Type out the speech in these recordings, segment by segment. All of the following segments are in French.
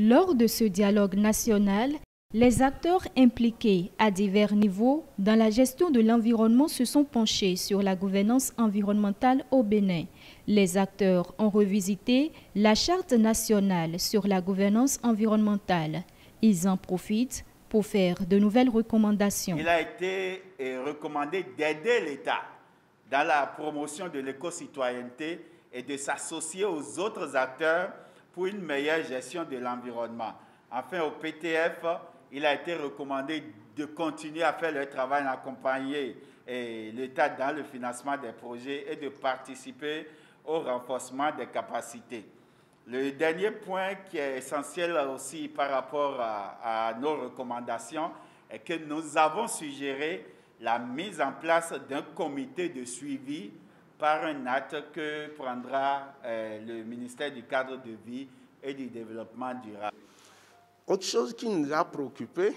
Lors de ce dialogue national, les acteurs impliqués à divers niveaux dans la gestion de l'environnement se sont penchés sur la gouvernance environnementale au Bénin. Les acteurs ont revisité la charte nationale sur la gouvernance environnementale. Ils en profitent pour faire de nouvelles recommandations. Il a été eh, recommandé d'aider l'État dans la promotion de l'éco-citoyenneté et de s'associer aux autres acteurs pour une meilleure gestion de l'environnement. Enfin, au PTF, il a été recommandé de continuer à faire le travail, d'accompagner eh, l'État dans le financement des projets et de participer au renforcement des capacités. Le dernier point qui est essentiel aussi par rapport à, nos recommandations est que nous avons suggéré la mise en place d'un comité de suivi par un acte que prendra euh, le ministère du cadre de vie et du développement durable. Autre chose qui nous a préoccupé,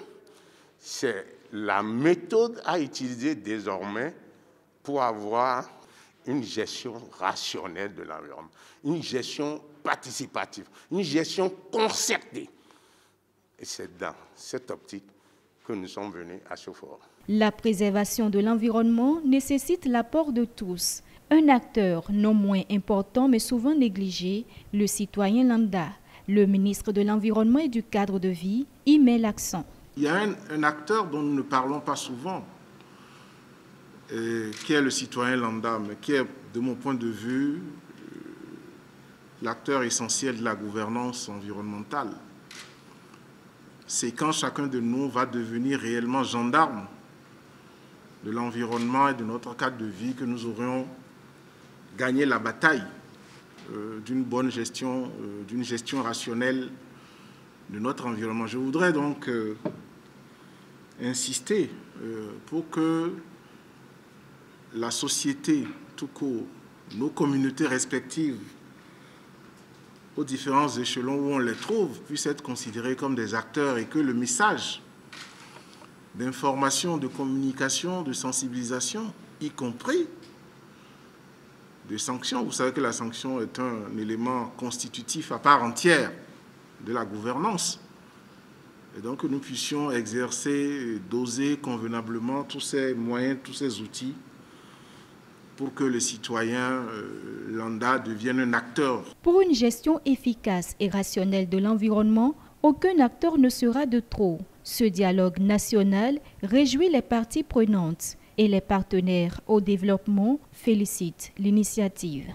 c'est la méthode à utiliser désormais pour avoir une gestion rationnelle de l'environnement, une gestion participative, une gestion concertée. Et c'est dans cette optique que nous sommes venus à ce forum. La préservation de l'environnement nécessite l'apport de tous. Un acteur non moins important mais souvent négligé, le citoyen lambda. Le ministre de l'Environnement et du cadre de vie y met l'accent. Il y a un, acteur dont nous ne parlons pas souvent, euh, qui est le citoyen lambda, mais qui est, de mon point de vue, l'acteur essentiel de la gouvernance environnementale. C'est quand chacun de nous va devenir réellement gendarme de l'environnement et de notre cadre de vie que nous aurions gagné la bataille euh, d'une bonne gestion, d'une gestion rationnelle de notre environnement. Je voudrais donc insister pour que la société tout court, nos communautés respectives, aux différents échelons où on les trouve, puissent être considérés comme des acteurs et que le message d'information, de communication, de sensibilisation, y compris vous savez que la sanction est un élément constitutif à part entière de la gouvernance, et donc que nous puissions exercer, doser convenablement tous ces moyens, tous ces outils pour que le citoyen euh, lambda devienne un acteur. Pour une gestion efficace et rationnelle de l'environnement, aucun acteur ne sera de trop. Ce dialogue national réjouit les parties prenantes et les partenaires au développement félicitent l'initiative.